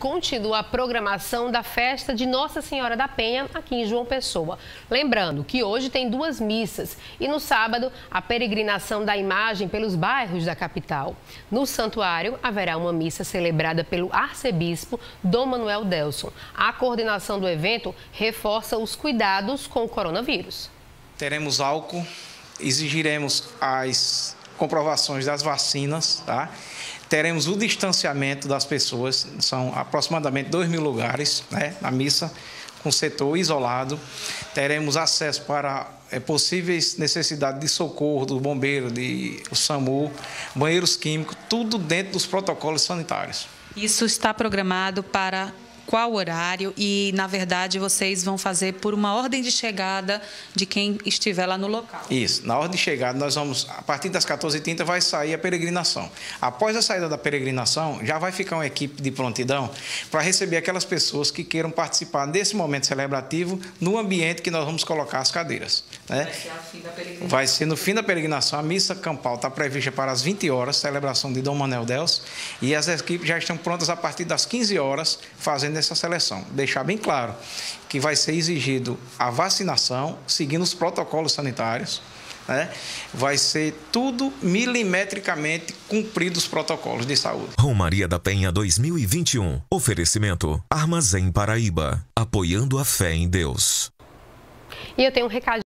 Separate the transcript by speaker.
Speaker 1: Continua a programação da festa de Nossa Senhora da Penha aqui em João Pessoa. Lembrando que hoje tem duas missas e no sábado a peregrinação da imagem pelos bairros da capital. No santuário haverá uma missa celebrada pelo arcebispo Dom Manuel Delson. A coordenação do evento reforça os cuidados com o coronavírus.
Speaker 2: Teremos álcool, exigiremos as comprovações das vacinas, tá? Teremos o distanciamento das pessoas, são aproximadamente 2 mil lugares né, na missa, com setor isolado. Teremos acesso para é, possíveis necessidades de socorro do bombeiro, de o SAMU, banheiros químicos, tudo dentro dos protocolos sanitários.
Speaker 3: Isso está programado para qual horário e, na verdade, vocês vão fazer por uma ordem de chegada de quem estiver lá no local.
Speaker 2: Isso. Na ordem de chegada, nós vamos, a partir das 14h30, vai sair a peregrinação. Após a saída da peregrinação, já vai ficar uma equipe de prontidão para receber aquelas pessoas que queiram participar desse momento celebrativo no ambiente que nós vamos colocar as cadeiras. Né? Vai ser, fim da peregrinação. vai ser no fim da peregrinação. A missa campal está prevista para as 20 horas, celebração de Dom Manuel Deus, e as equipes já estão prontas a partir das 15 horas, fazendo essa seleção. Deixar bem claro que vai ser exigido a vacinação, seguindo os protocolos sanitários. Né? Vai ser tudo milimetricamente cumprido os protocolos de saúde.
Speaker 4: Romaria da Penha 2021. Oferecimento Armazém Paraíba. Apoiando a fé em Deus.
Speaker 1: E eu tenho um recado.